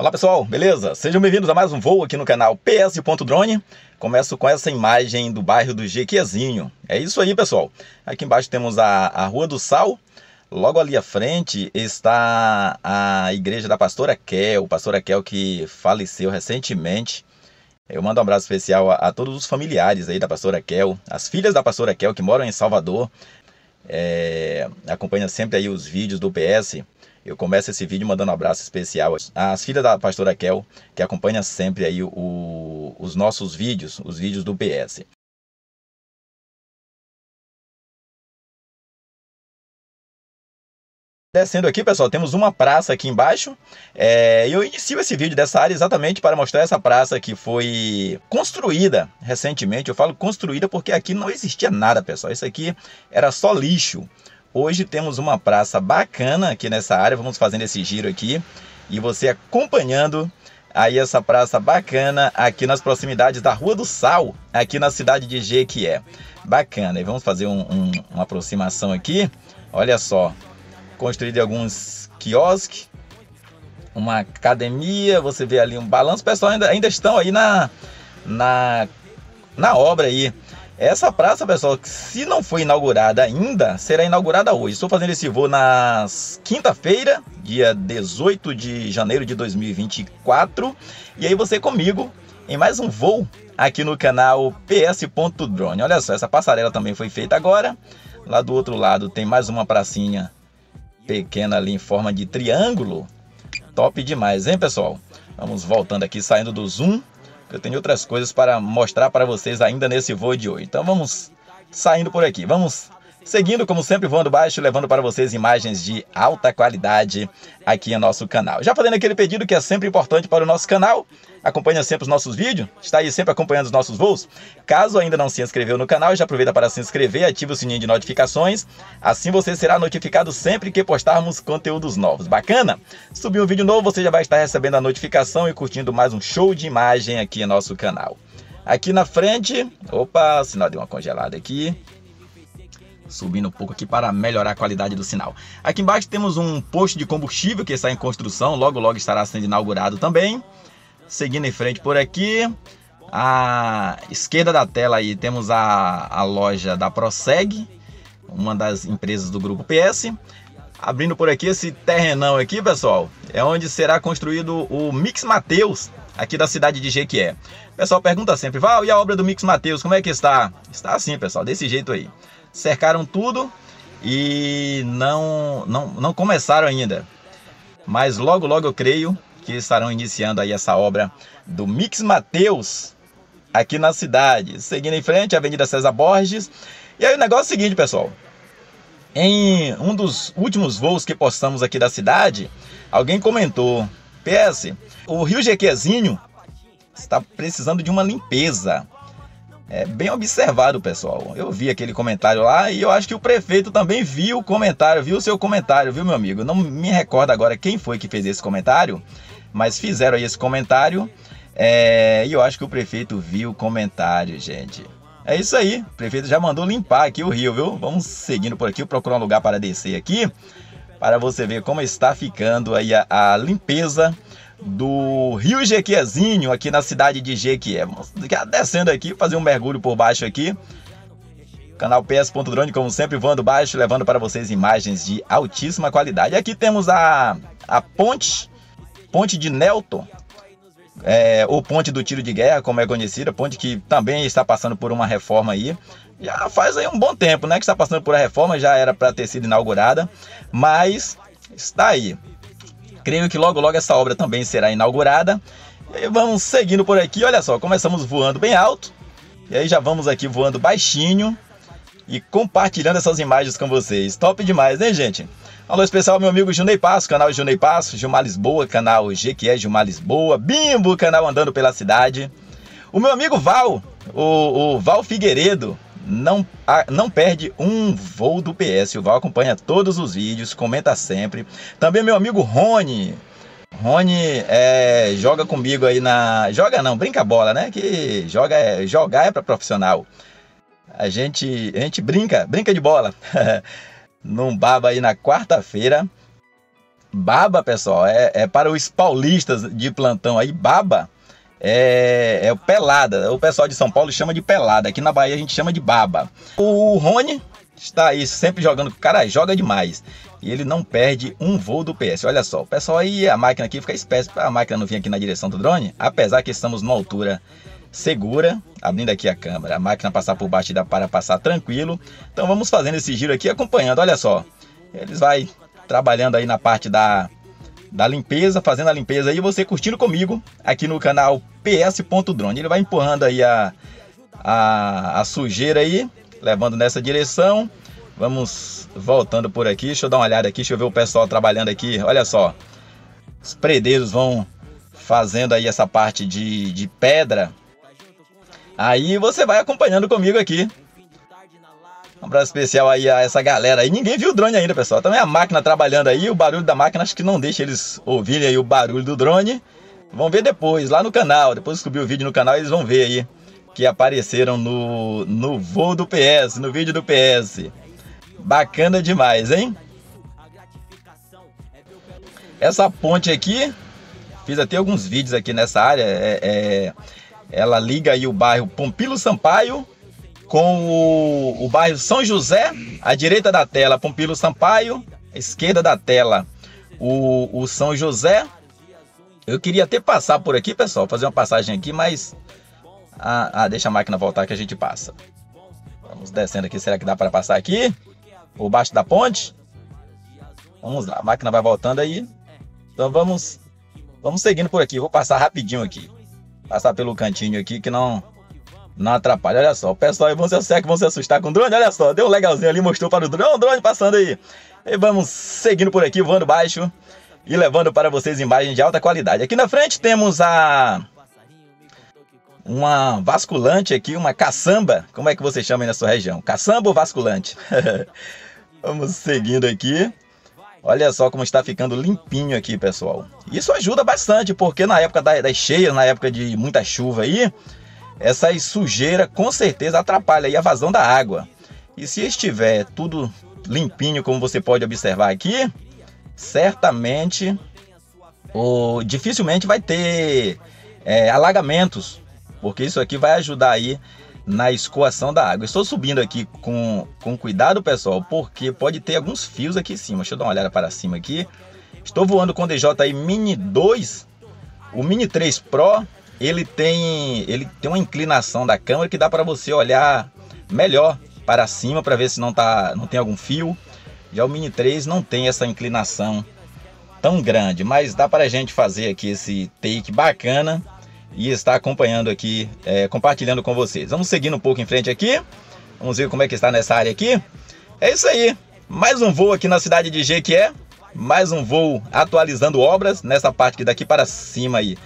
Olá pessoal, beleza? Sejam bem-vindos a mais um voo aqui no canal PS.drone. Começo com essa imagem do bairro do Jequiazinho. É isso aí pessoal. Aqui embaixo temos a, a Rua do Sal. Logo ali à frente está a igreja da pastora Kel, pastora Kel que faleceu recentemente. Eu mando um abraço especial a, a todos os familiares aí da pastora Kel, as filhas da pastora Kel que moram em Salvador. É, acompanha sempre aí os vídeos do PS. Eu começo esse vídeo mandando um abraço especial às filhas da pastora Kel, que acompanha sempre aí o, os nossos vídeos, os vídeos do PS. Descendo aqui, pessoal, temos uma praça aqui embaixo. É, eu inicio esse vídeo dessa área exatamente para mostrar essa praça que foi construída recentemente. Eu falo construída porque aqui não existia nada, pessoal. Isso aqui era só lixo. Hoje temos uma praça bacana aqui nessa área, vamos fazendo esse giro aqui e você acompanhando aí essa praça bacana aqui nas proximidades da Rua do Sal, aqui na cidade de Jequié. Bacana, e vamos fazer um, um, uma aproximação aqui. Olha só, construído alguns quiosques, uma academia, você vê ali um balanço, o pessoal ainda, ainda estão aí na, na, na obra aí. Essa praça, pessoal, se não foi inaugurada ainda, será inaugurada hoje. Estou fazendo esse voo na quinta-feira, dia 18 de janeiro de 2024. E aí você comigo em mais um voo aqui no canal PS.drone. Olha só, essa passarela também foi feita agora. Lá do outro lado tem mais uma pracinha pequena ali em forma de triângulo. Top demais, hein, pessoal? Vamos voltando aqui, saindo do zoom eu tenho outras coisas para mostrar para vocês ainda nesse voo de hoje. Então vamos saindo por aqui. Vamos seguindo, como sempre, voando baixo, levando para vocês imagens de alta qualidade aqui no nosso canal. Já fazendo aquele pedido que é sempre importante para o nosso canal, acompanha sempre os nossos vídeos, está aí sempre acompanhando os nossos voos. Caso ainda não se inscreveu no canal, já aproveita para se inscrever, ativa o sininho de notificações, assim você será notificado sempre que postarmos conteúdos novos. Bacana? Subir um vídeo novo, você já vai estar recebendo a notificação e curtindo mais um show de imagem aqui no nosso canal. Aqui na frente, opa, sinal deu uma congelada aqui subindo um pouco aqui para melhorar a qualidade do sinal. Aqui embaixo temos um posto de combustível que está em construção, logo logo estará sendo inaugurado também. Seguindo em frente por aqui, à esquerda da tela aí temos a, a loja da Proseg, uma das empresas do grupo PS. Abrindo por aqui esse terrenão aqui, pessoal, é onde será construído o Mix Mateus, aqui da cidade de Jequié. O pessoal pergunta sempre, Val, e a obra do Mix Mateus, como é que está? Está assim, pessoal, desse jeito aí. Cercaram tudo e não, não, não começaram ainda. Mas logo, logo eu creio que estarão iniciando aí essa obra do Mix Mateus aqui na cidade. Seguindo em frente, Avenida César Borges. E aí o negócio é o seguinte, pessoal. Em um dos últimos voos que postamos aqui da cidade, alguém comentou: PS, o Rio Jequezinho está precisando de uma limpeza. É bem observado, pessoal. Eu vi aquele comentário lá e eu acho que o prefeito também viu o comentário, viu o seu comentário, viu, meu amigo? Não me recordo agora quem foi que fez esse comentário, mas fizeram aí esse comentário é, e eu acho que o prefeito viu o comentário, gente. É isso aí, o prefeito já mandou limpar aqui o rio, viu? Vamos seguindo por aqui, procurar um lugar para descer aqui, para você ver como está ficando aí a, a limpeza do Rio Jequiazinho, aqui na cidade de Jequié. Descendo aqui, fazer um mergulho por baixo aqui. Canal PS.drone, como sempre, voando baixo, levando para vocês imagens de altíssima qualidade. Aqui temos a, a ponte, ponte de Nelton, é, ou ponte do tiro de guerra, como é conhecida, ponte que também está passando por uma reforma aí. Já faz aí um bom tempo, né, que está passando por a reforma, já era para ter sido inaugurada, mas está aí. Creio que logo logo essa obra também será inaugurada. E vamos seguindo por aqui, olha só, começamos voando bem alto, e aí já vamos aqui voando baixinho e compartilhando essas imagens com vocês. Top demais, né, gente? Alô especial meu amigo Junei Passo, canal Junei Passo, Gilmar Lisboa, canal G que é Gilmar Lisboa, Bimbo, canal Andando pela Cidade. O meu amigo Val, o, o Val Figueiredo, não, não perde um voo do PS. O Val acompanha todos os vídeos, comenta sempre. Também meu amigo Rony. Rony é, joga comigo aí na. Joga não, brinca bola, né? Que joga é, jogar é para profissional. A gente, a gente brinca, brinca de bola. num baba aí na quarta-feira. Baba, pessoal, é, é para os paulistas de plantão aí, baba é, é o pelada. O pessoal de São Paulo chama de pelada. Aqui na Bahia a gente chama de baba. O Rony está aí sempre jogando. Cara, joga demais. E ele não perde um voo do PS. Olha só, o pessoal aí, a máquina aqui fica espécie para a máquina não vir aqui na direção do drone. Apesar que estamos numa altura segura, abrindo aqui a câmera. A máquina passar por baixo dá para passar tranquilo. Então vamos fazendo esse giro aqui acompanhando. Olha só, eles vai trabalhando aí na parte da da limpeza, fazendo a limpeza aí, você curtindo comigo aqui no canal ps.drone. Ele vai empurrando aí a, a, a sujeira aí, levando nessa direção. Vamos voltando por aqui, deixa eu dar uma olhada aqui, deixa eu ver o pessoal trabalhando aqui. Olha só, os predeiros vão fazendo aí essa parte de, de pedra. Aí você vai acompanhando comigo aqui abraço especial aí a essa galera aí. Ninguém viu o drone ainda, pessoal. Também a máquina trabalhando aí. O barulho da máquina acho que não deixa eles ouvirem aí o barulho do drone. Vão ver depois, lá no canal. Depois que subir o vídeo no canal, eles vão ver aí que apareceram no, no voo do PS, no vídeo do PS. Bacana demais, hein? Essa ponte aqui, fiz até alguns vídeos aqui nessa área. É, é, ela liga aí o bairro Pompilo Sampaio com o, o bairro São José, à direita da tela, Pompilo Sampaio, à esquerda da tela, o, o São José. Eu queria até passar por aqui, pessoal, fazer uma passagem aqui, mas. Ah, ah, deixa a máquina voltar que a gente passa. Vamos descendo aqui, será que dá para passar aqui? Por baixo da ponte? Vamos lá, a máquina vai voltando aí. Então vamos, vamos seguindo por aqui. Vou passar rapidinho aqui. Passar pelo cantinho aqui que não não atrapalha. Olha só, o pessoal aí vão se, vão se assustar com o drone. Olha só, deu um legalzinho ali, mostrou para o drone. O drone passando aí. E vamos seguindo por aqui, voando baixo e levando para vocês imagens de alta qualidade. Aqui na frente temos a uma vasculante aqui, uma caçamba. Como é que você chama aí na sua região? Caçamba ou vasculante? Vamos seguindo aqui. Olha só como está ficando limpinho aqui, pessoal. Isso ajuda bastante, porque na época das cheias, na época de muita chuva aí, essa sujeira com certeza atrapalha a vazão da água. E se estiver tudo limpinho, como você pode observar aqui, certamente ou dificilmente vai ter é, alagamentos, porque isso aqui vai ajudar aí na escoação da água. Estou subindo aqui com, com cuidado, pessoal, porque pode ter alguns fios aqui em cima. Deixa eu dar uma olhada para cima aqui. Estou voando com o DJI Mini 2, o Mini 3 Pro ele tem, ele tem uma inclinação da câmera que dá para você olhar melhor para cima para ver se não, tá, não tem algum fio. Já o Mini 3 não tem essa inclinação tão grande, mas dá para a gente fazer aqui esse take bacana e estar acompanhando aqui, é, compartilhando com vocês. Vamos seguindo um pouco em frente aqui, vamos ver como é que está nessa área aqui. É isso aí, mais um voo aqui na cidade de Jequié, mais um voo atualizando obras nessa parte daqui para cima aí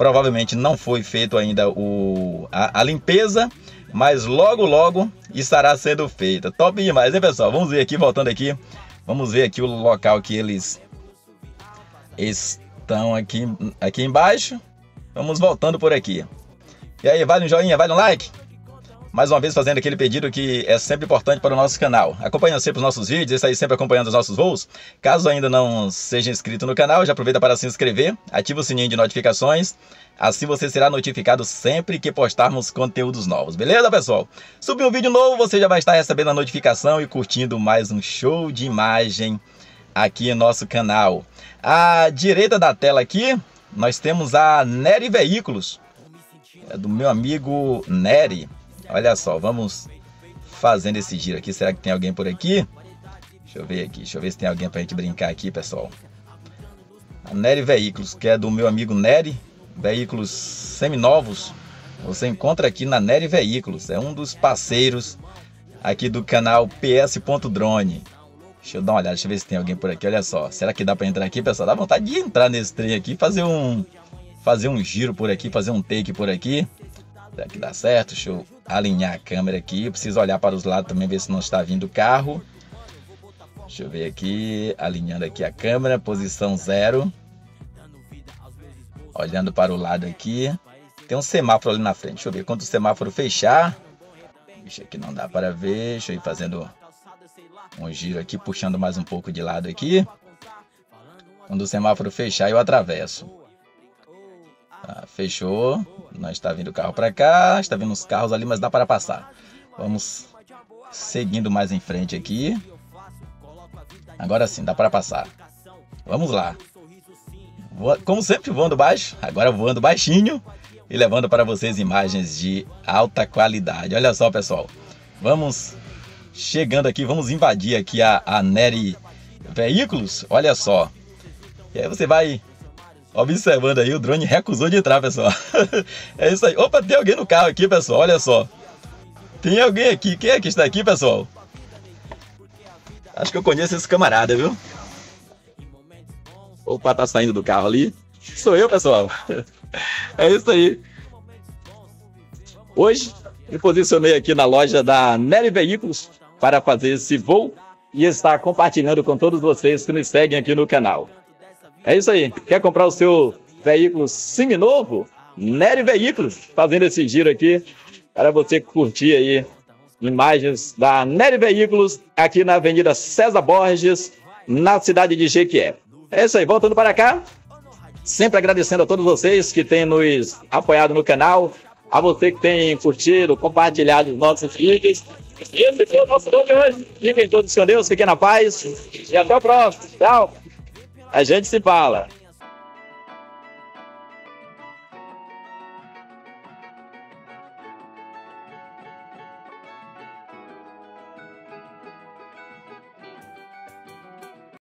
Provavelmente não foi feito ainda o, a, a limpeza, mas logo logo estará sendo feita. Top demais, hein pessoal? Vamos ver aqui, voltando aqui, vamos ver aqui o local que eles estão aqui, aqui embaixo. Vamos voltando por aqui. E aí, vale um joinha, vale um like? Mais uma vez fazendo aquele pedido que é sempre importante para o nosso canal. Acompanha sempre os nossos vídeos, está aí sempre acompanhando os nossos voos. Caso ainda não seja inscrito no canal, já aproveita para se inscrever, ativa o sininho de notificações, assim você será notificado sempre que postarmos conteúdos novos, beleza pessoal? Subir um vídeo novo, você já vai estar recebendo a notificação e curtindo mais um show de imagem aqui no nosso canal. À direita da tela aqui, nós temos a Nery Veículos, é do meu amigo Nery. Olha só, vamos fazendo esse giro aqui. Será que tem alguém por aqui? Deixa eu ver aqui, deixa eu ver se tem alguém pra gente brincar aqui, pessoal. A Nery Veículos, que é do meu amigo Nery, veículos seminovos. Você encontra aqui na Nery Veículos, é um dos parceiros aqui do canal PS.drone. Deixa eu dar uma olhada, deixa eu ver se tem alguém por aqui. Olha só, será que dá para entrar aqui, pessoal? Dá vontade de entrar nesse trem aqui, fazer um fazer um giro por aqui, fazer um take por aqui. Será que dá certo? Deixa eu alinhar a câmera aqui. Eu preciso olhar para os lados também, ver se não está vindo o carro. Deixa eu ver aqui, alinhando aqui a câmera, posição zero. Olhando para o lado aqui. Tem um semáforo ali na frente. Deixa eu ver quando o semáforo fechar. Deixa aqui não dá para ver. Deixa eu ir fazendo um giro aqui, puxando mais um pouco de lado aqui. Quando o semáforo fechar, eu atravesso. Tá, fechou. Nós está vindo o carro para cá, está vindo os carros ali, mas dá para passar. Vamos seguindo mais em frente aqui. Agora sim, dá para passar. Vamos lá. Como sempre, voando baixo, agora voando baixinho e levando para vocês imagens de alta qualidade. Olha só, pessoal. Vamos chegando aqui, vamos invadir aqui a, a Neri Veículos. Olha só. E aí você vai observando aí, o drone recusou de entrar, pessoal. é isso aí. Opa, tem alguém no carro aqui, pessoal. Olha só. Tem alguém aqui. Quem é que está aqui, pessoal? Acho que eu conheço esse camarada, viu? Opa, tá saindo do carro ali. Sou eu, pessoal. É isso aí. Hoje me posicionei aqui na loja da Nery Veículos para fazer esse voo e estar compartilhando com todos vocês que nos seguem aqui no canal. É isso aí. Quer comprar o seu veículo seminovo? Nery Veículos fazendo esse giro aqui para você curtir aí imagens da Nery Veículos aqui na Avenida César Borges, na cidade de Jequié. É isso aí, voltando para cá, sempre agradecendo a todos vocês que têm nos apoiado no canal, a você que tem curtido, compartilhado os nossos vídeos. Esse foi o nosso nome hoje. Fiquem todos com Deus, fiquem na paz e até o próximo. Tchau. A gente se fala.